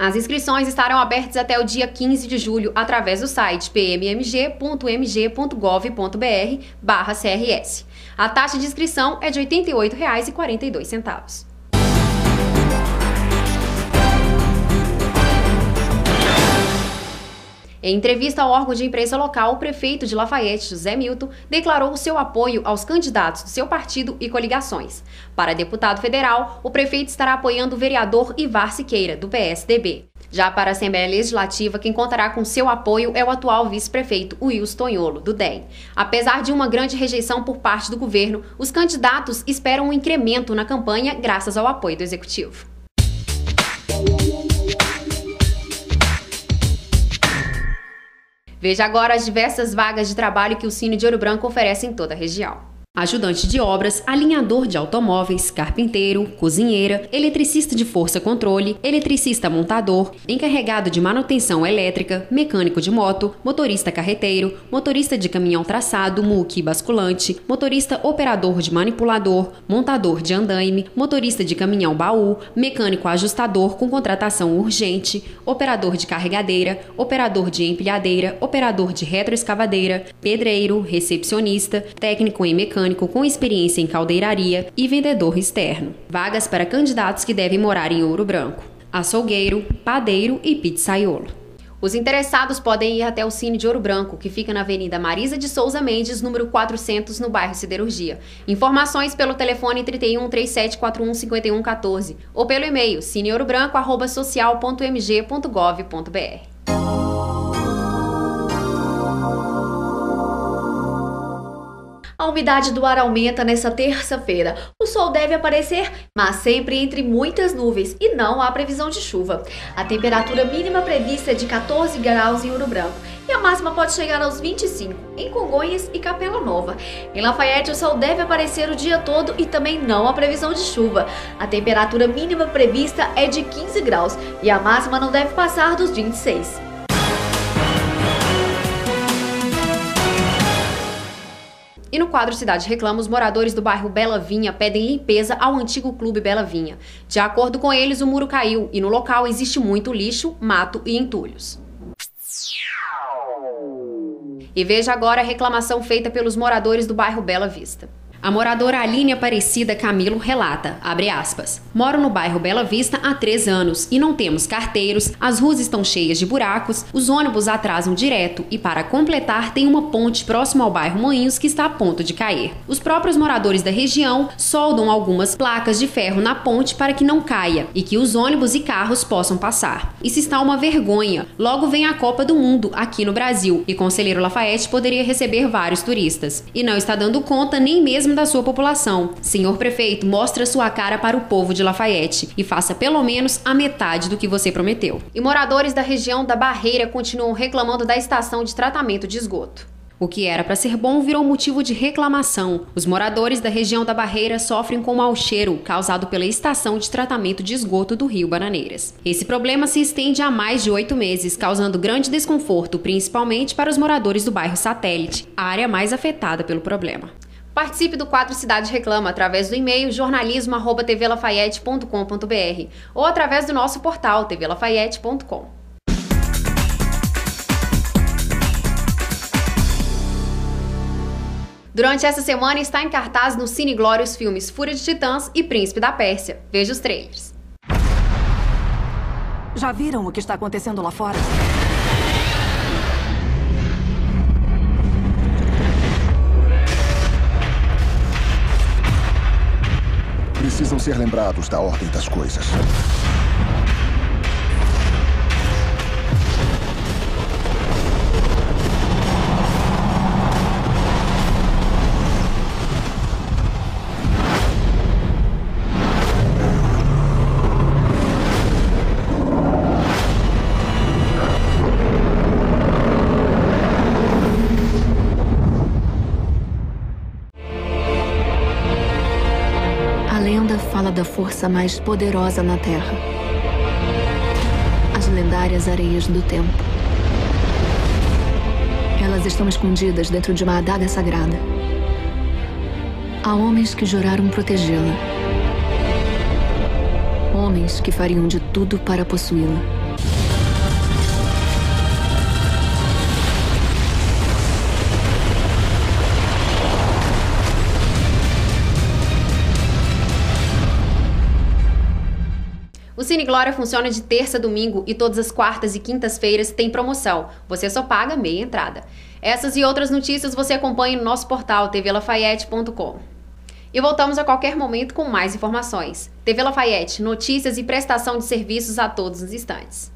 As inscrições estarão abertas até o dia 15 de julho através do site pmmg.mg.gov.br/crs. A taxa de inscrição é de R$ 88,42. Em entrevista ao órgão de imprensa local, o prefeito de Lafayette, José Milton, declarou o seu apoio aos candidatos do seu partido e coligações. Para deputado federal, o prefeito estará apoiando o vereador Ivar Siqueira, do PSDB. Já para a Assembleia Legislativa, quem contará com seu apoio é o atual vice-prefeito Wilson Tonholo, do DEM. Apesar de uma grande rejeição por parte do governo, os candidatos esperam um incremento na campanha graças ao apoio do executivo. Veja agora as diversas vagas de trabalho que o Cine de Ouro Branco oferece em toda a região ajudante de obras, alinhador de automóveis, carpinteiro, cozinheira, eletricista de força-controle, eletricista montador, encarregado de manutenção elétrica, mecânico de moto, motorista carreteiro, motorista de caminhão traçado, muque basculante, motorista operador de manipulador, montador de andaime, motorista de caminhão baú, mecânico ajustador com contratação urgente, operador de carregadeira, operador de empilhadeira, operador de retroescavadeira, pedreiro, recepcionista, técnico em mecânica mecânico com experiência em caldeiraria e vendedor externo. Vagas para candidatos que devem morar em Ouro Branco. Açougueiro, padeiro e pizzaiolo. Os interessados podem ir até o Cine de Ouro Branco, que fica na Avenida Marisa de Souza Mendes, número 400, no bairro Siderurgia. Informações pelo telefone 31 3741 5114 ou pelo e-mail cineouroBranco@social.mg.gov.br. umidade do ar aumenta nesta terça-feira. O sol deve aparecer, mas sempre entre muitas nuvens e não há previsão de chuva. A temperatura mínima prevista é de 14 graus em Ouro Branco e a máxima pode chegar aos 25 em Congonhas e Capela Nova. Em Lafayette, o sol deve aparecer o dia todo e também não há previsão de chuva. A temperatura mínima prevista é de 15 graus e a máxima não deve passar dos 26. No quadro Cidade Reclama, os moradores do bairro Bela Vinha pedem limpeza ao antigo clube Bela Vinha. De acordo com eles, o muro caiu e no local existe muito lixo, mato e entulhos. E veja agora a reclamação feita pelos moradores do bairro Bela Vista. A moradora Aline Aparecida Camilo relata, aspas, Moro no bairro Bela Vista há três anos e não temos carteiros, as ruas estão cheias de buracos, os ônibus atrasam direto e para completar tem uma ponte próximo ao bairro Moinhos que está a ponto de cair. Os próprios moradores da região soldam algumas placas de ferro na ponte para que não caia e que os ônibus e carros possam passar. Isso está uma vergonha. Logo vem a Copa do Mundo aqui no Brasil e Conselheiro Lafayette poderia receber vários turistas e não está dando conta nem mesmo da sua população. Senhor prefeito, mostre sua cara para o povo de Lafayette e faça pelo menos a metade do que você prometeu. E moradores da região da Barreira continuam reclamando da estação de tratamento de esgoto. O que era para ser bom virou motivo de reclamação. Os moradores da região da Barreira sofrem com mau cheiro causado pela estação de tratamento de esgoto do Rio Bananeiras. Esse problema se estende há mais de oito meses, causando grande desconforto, principalmente para os moradores do bairro Satélite, a área mais afetada pelo problema. Participe do quadro Cidade Reclama através do e-mail jornalismo@tvlafayette.com.br ou através do nosso portal tvlafayette.com. Durante essa semana está em cartaz no Cine Glória os filmes Fúria de Titãs e Príncipe da Pérsia. Veja os trailers. Já viram o que está acontecendo lá fora? Precisam ser lembrados da ordem das coisas. Da força mais poderosa na Terra. As lendárias areias do tempo. Elas estão escondidas dentro de uma adaga sagrada. Há homens que juraram protegê-la. Homens que fariam de tudo para possuí-la. O Cine Glória funciona de terça a domingo e todas as quartas e quintas-feiras tem promoção. Você só paga meia entrada. Essas e outras notícias você acompanha no nosso portal tvlafayette.com. E voltamos a qualquer momento com mais informações. TV Lafayette, notícias e prestação de serviços a todos os instantes.